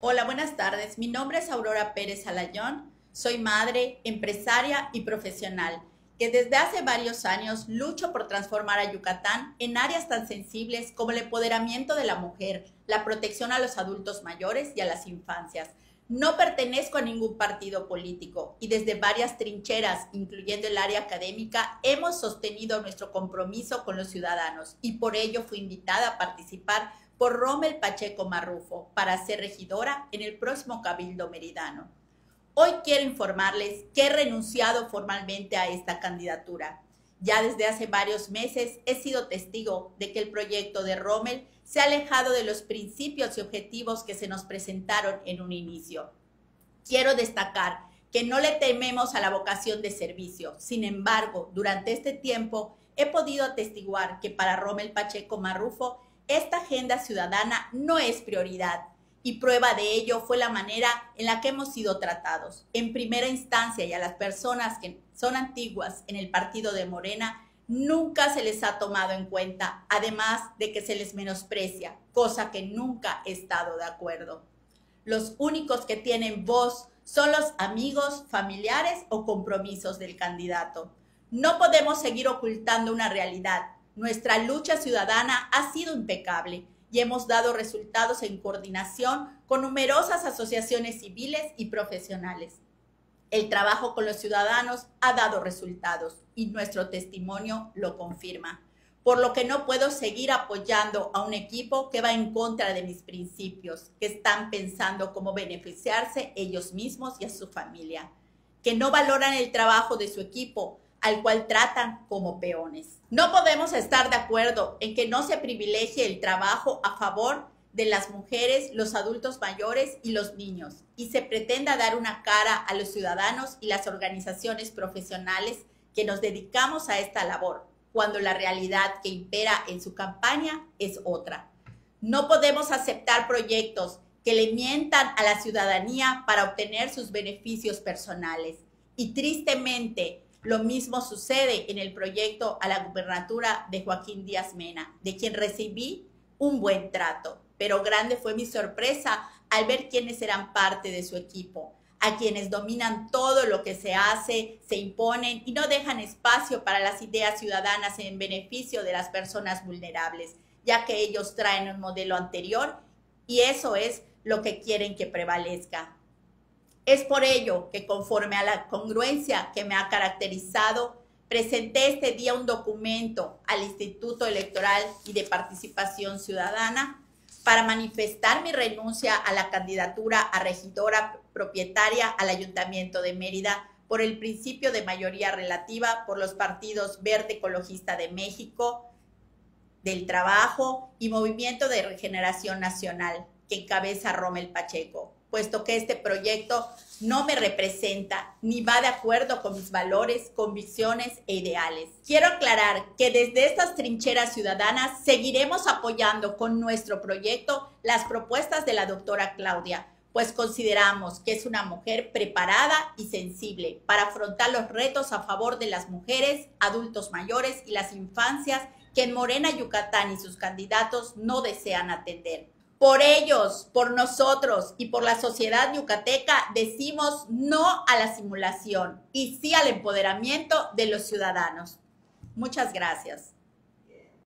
Hola, buenas tardes. Mi nombre es Aurora Pérez Alayón. Soy madre, empresaria y profesional que desde hace varios años lucho por transformar a Yucatán en áreas tan sensibles como el empoderamiento de la mujer, la protección a los adultos mayores y a las infancias. No pertenezco a ningún partido político y desde varias trincheras, incluyendo el área académica, hemos sostenido nuestro compromiso con los ciudadanos y por ello fui invitada a participar por Rommel Pacheco Marrufo para ser regidora en el próximo Cabildo Meridano. Hoy quiero informarles que he renunciado formalmente a esta candidatura. Ya desde hace varios meses he sido testigo de que el proyecto de Rommel se ha alejado de los principios y objetivos que se nos presentaron en un inicio. Quiero destacar que no le tememos a la vocación de servicio. Sin embargo, durante este tiempo he podido atestiguar que para Rommel Pacheco Marrufo esta agenda ciudadana no es prioridad y prueba de ello fue la manera en la que hemos sido tratados. En primera instancia y a las personas que son antiguas en el partido de Morena, nunca se les ha tomado en cuenta, además de que se les menosprecia, cosa que nunca he estado de acuerdo. Los únicos que tienen voz son los amigos, familiares o compromisos del candidato. No podemos seguir ocultando una realidad nuestra lucha ciudadana ha sido impecable y hemos dado resultados en coordinación con numerosas asociaciones civiles y profesionales. El trabajo con los ciudadanos ha dado resultados y nuestro testimonio lo confirma, por lo que no puedo seguir apoyando a un equipo que va en contra de mis principios, que están pensando cómo beneficiarse ellos mismos y a su familia, que no valoran el trabajo de su equipo, al cual tratan como peones. No podemos estar de acuerdo en que no se privilegie el trabajo a favor de las mujeres, los adultos mayores y los niños, y se pretenda dar una cara a los ciudadanos y las organizaciones profesionales que nos dedicamos a esta labor, cuando la realidad que impera en su campaña es otra. No podemos aceptar proyectos que le mientan a la ciudadanía para obtener sus beneficios personales. Y tristemente, lo mismo sucede en el proyecto a la gubernatura de Joaquín Díaz Mena, de quien recibí un buen trato, pero grande fue mi sorpresa al ver quiénes eran parte de su equipo, a quienes dominan todo lo que se hace, se imponen y no dejan espacio para las ideas ciudadanas en beneficio de las personas vulnerables, ya que ellos traen un modelo anterior y eso es lo que quieren que prevalezca. Es por ello que conforme a la congruencia que me ha caracterizado, presenté este día un documento al Instituto Electoral y de Participación Ciudadana para manifestar mi renuncia a la candidatura a regidora propietaria al Ayuntamiento de Mérida por el principio de mayoría relativa por los partidos Verde Ecologista de México, del Trabajo y Movimiento de Regeneración Nacional, que encabeza Rommel Pacheco puesto que este proyecto no me representa ni va de acuerdo con mis valores, convicciones e ideales. Quiero aclarar que desde estas trincheras ciudadanas seguiremos apoyando con nuestro proyecto las propuestas de la doctora Claudia, pues consideramos que es una mujer preparada y sensible para afrontar los retos a favor de las mujeres, adultos mayores y las infancias que en Morena, Yucatán y sus candidatos no desean atender. Por ellos, por nosotros y por la sociedad yucateca decimos no a la simulación y sí al empoderamiento de los ciudadanos. Muchas gracias.